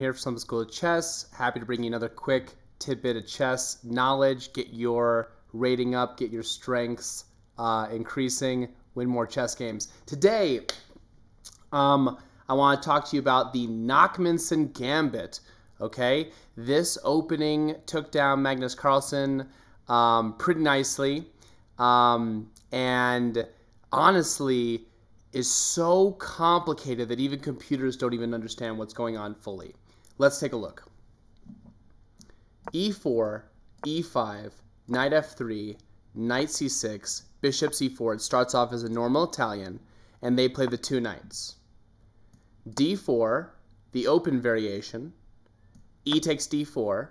here from School of Chess. Happy to bring you another quick tidbit of chess knowledge. Get your rating up, get your strengths uh, increasing, win more chess games. Today, um, I want to talk to you about the Nakhmanson Gambit. Okay, this opening took down Magnus Carlsen um, pretty nicely, um, and honestly, is so complicated that even computers don't even understand what's going on fully. Let's take a look. e4, e5, knight f3, knight c6, bishop c4. It starts off as a normal Italian, and they play the two knights. d4, the open variation, e takes d4,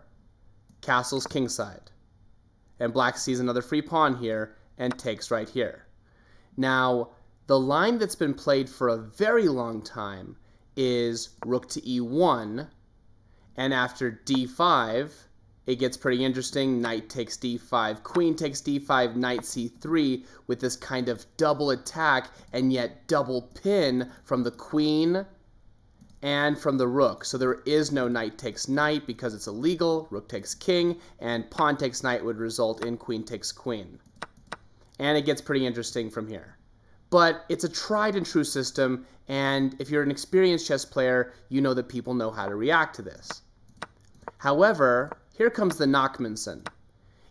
castles kingside. And black sees another free pawn here and takes right here. Now, the line that's been played for a very long time is rook to e1, and after d5, it gets pretty interesting. Knight takes d5, queen takes d5, knight c3 with this kind of double attack and yet double pin from the queen and from the rook. So there is no knight takes knight because it's illegal. Rook takes king, and pawn takes knight would result in queen takes queen. And it gets pretty interesting from here but it's a tried and true system, and if you're an experienced chess player, you know that people know how to react to this. However, here comes the Nakhmanson.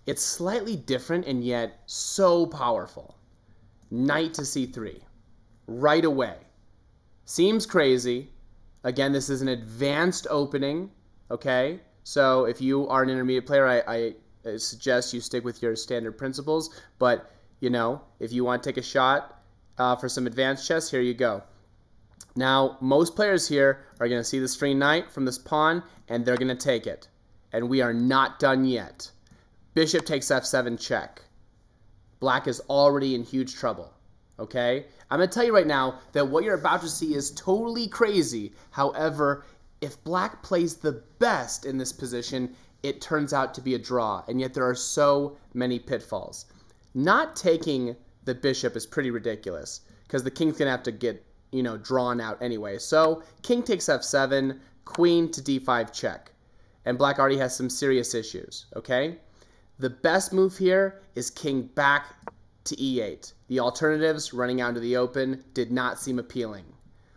It's slightly different and yet so powerful. Knight to c3, right away. Seems crazy. Again, this is an advanced opening, okay? So if you are an intermediate player, I, I suggest you stick with your standard principles, but you know, if you want to take a shot, uh, for some advanced chess, here you go. Now, most players here are going to see the free knight from this pawn, and they're going to take it. And we are not done yet. Bishop takes f7 check. Black is already in huge trouble. Okay? I'm going to tell you right now that what you're about to see is totally crazy. However, if black plays the best in this position, it turns out to be a draw. And yet there are so many pitfalls. Not taking the bishop is pretty ridiculous because the king's going to have to get, you know, drawn out anyway. So king takes f7, queen to d5 check. And black already has some serious issues, okay? The best move here is king back to e8. The alternatives, running out into the open, did not seem appealing.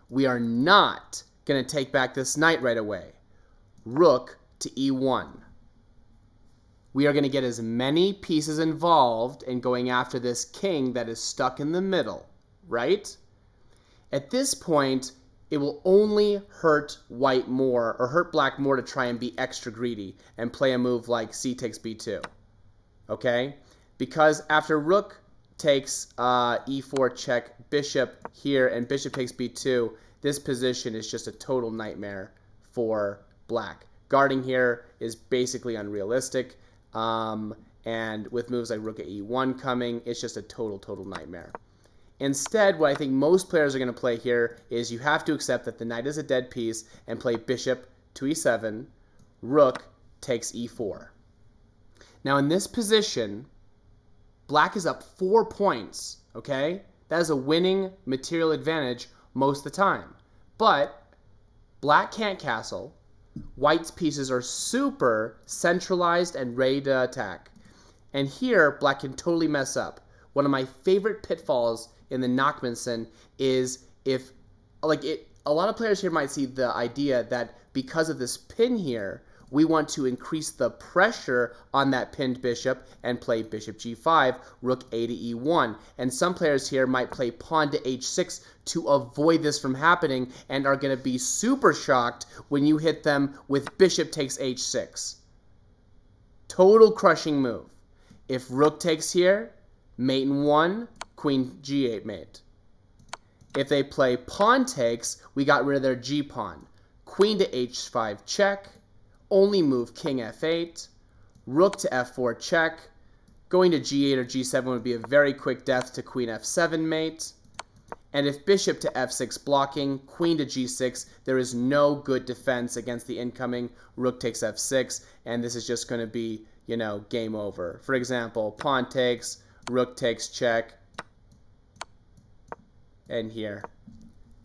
We are not going to take back this knight right away. Rook to e1 we are going to get as many pieces involved in going after this king that is stuck in the middle, right? At this point, it will only hurt white more or hurt black more to try and be extra greedy and play a move like c takes b2. Okay? Because after rook takes uh, e4 check bishop here and bishop takes b2, this position is just a total nightmare for black. Guarding here is basically unrealistic. Um, and with moves like rook at e1 coming, it's just a total, total nightmare. Instead, what I think most players are going to play here is you have to accept that the knight is a dead piece and play bishop to e7, rook takes e4. Now in this position, black is up four points, okay? That is a winning material advantage most of the time. But black can't castle, White's pieces are super centralized and ready to attack. And here, black can totally mess up. One of my favorite pitfalls in the Nakhmanson is if, like, it, a lot of players here might see the idea that because of this pin here, we want to increase the pressure on that pinned bishop and play bishop g5, rook a to e1. And some players here might play pawn to h6 to avoid this from happening and are going to be super shocked when you hit them with bishop takes h6. Total crushing move. If rook takes here, mate in 1, queen g8 mate. If they play pawn takes, we got rid of their g-pawn. Queen to h5 check, only move king f8, rook to f4 check, going to g8 or g7 would be a very quick death to queen f7 mate, and if bishop to f6 blocking, queen to g6, there is no good defense against the incoming rook takes f6, and this is just going to be, you know, game over. For example, pawn takes, rook takes check, and here.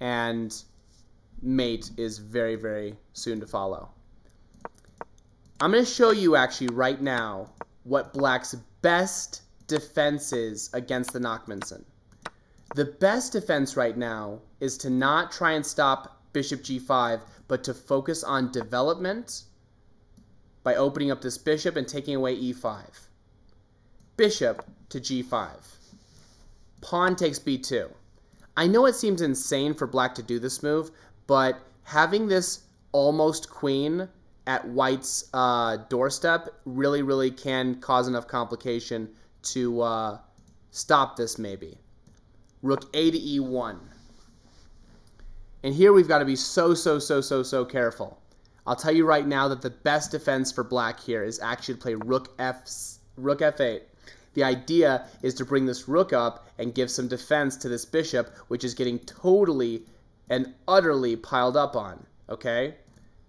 And mate is very, very soon to follow. I'm going to show you actually right now what black's best defense is against the Nakhmanson. The best defense right now is to not try and stop bishop g5, but to focus on development by opening up this bishop and taking away e5. Bishop to g5. Pawn takes b2. I know it seems insane for black to do this move, but having this almost queen at white's uh, doorstep really, really can cause enough complication to uh, stop this maybe. Rook a to e1. And here we've got to be so, so, so, so, so careful. I'll tell you right now that the best defense for black here is actually to play rook f rook f8. The idea is to bring this rook up and give some defense to this bishop, which is getting totally and utterly piled up on, okay?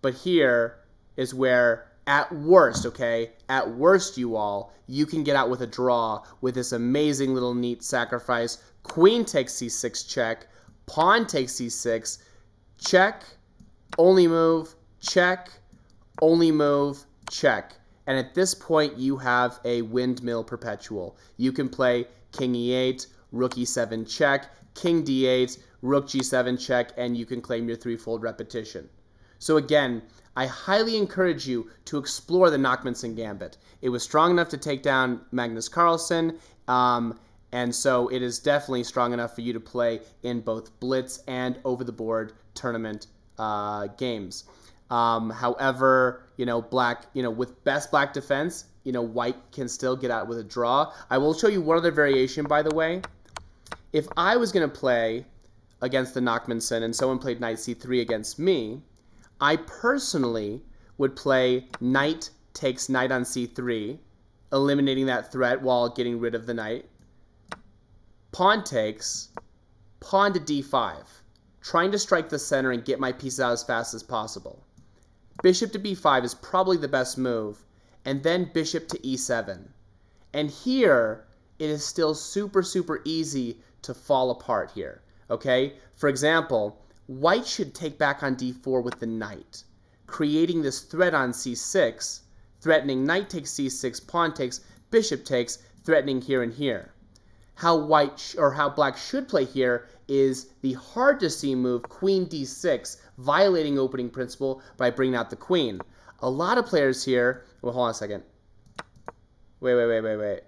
But here is where, at worst, okay, at worst, you all, you can get out with a draw with this amazing little neat sacrifice. Queen takes c6 check, pawn takes c6, check, only move, check, only move, check. And at this point, you have a windmill perpetual. You can play king e8, rook e7 check, king d8, rook g7 check, and you can claim your threefold repetition. So again, I highly encourage you to explore the Nakhmanson Gambit. It was strong enough to take down Magnus Carlsen, um, and so it is definitely strong enough for you to play in both blitz and over-the-board tournament uh, games. Um, however, you know, black, you know, with best black defense, you know, white can still get out with a draw. I will show you one other variation, by the way. If I was going to play against the Nakhmanson and someone played knight c3 against me, I personally would play knight takes knight on c3, eliminating that threat while getting rid of the knight. Pawn takes, pawn to d5, trying to strike the center and get my pieces out as fast as possible. Bishop to b5 is probably the best move, and then bishop to e7. And here, it is still super, super easy to fall apart here, okay? For example, white should take back on d4 with the knight, creating this threat on c6, threatening knight takes c6, pawn takes, bishop takes, threatening here and here. How white or how black should play here is the hard to see move queen d6, violating opening principle by bringing out the queen. A lot of players here, well, hold on a second. Wait, wait, wait, wait, wait.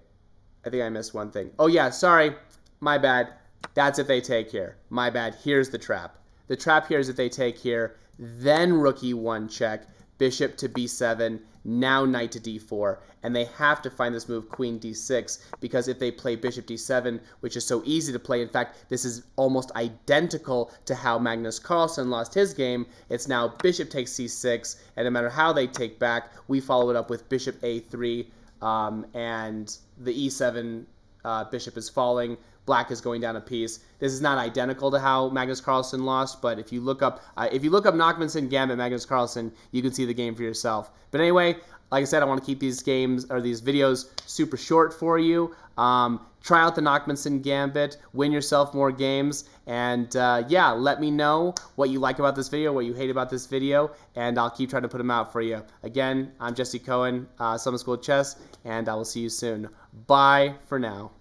I think I missed one thing. Oh, yeah, sorry. My bad. That's if they take here. My bad. Here's the trap. The trap here is if they take here, then rook e1 check, bishop to b7, now knight to d4, and they have to find this move queen d6 because if they play bishop d7, which is so easy to play, in fact, this is almost identical to how Magnus Carlsen lost his game. It's now bishop takes c6, and no matter how they take back, we follow it up with bishop a3, um, and the e7 uh, bishop is falling. Black is going down a piece. This is not identical to how Magnus Carlsen lost, but if you look up uh, if you look up Nakhmanson Gambit Magnus Carlsen, you can see the game for yourself. But anyway, like I said, I want to keep these games or these videos super short for you. Um, try out the Nakhmanson Gambit, win yourself more games, and uh, yeah, let me know what you like about this video, what you hate about this video, and I'll keep trying to put them out for you. Again, I'm Jesse Cohen, uh, Summit School Chess, and I will see you soon. Bye for now.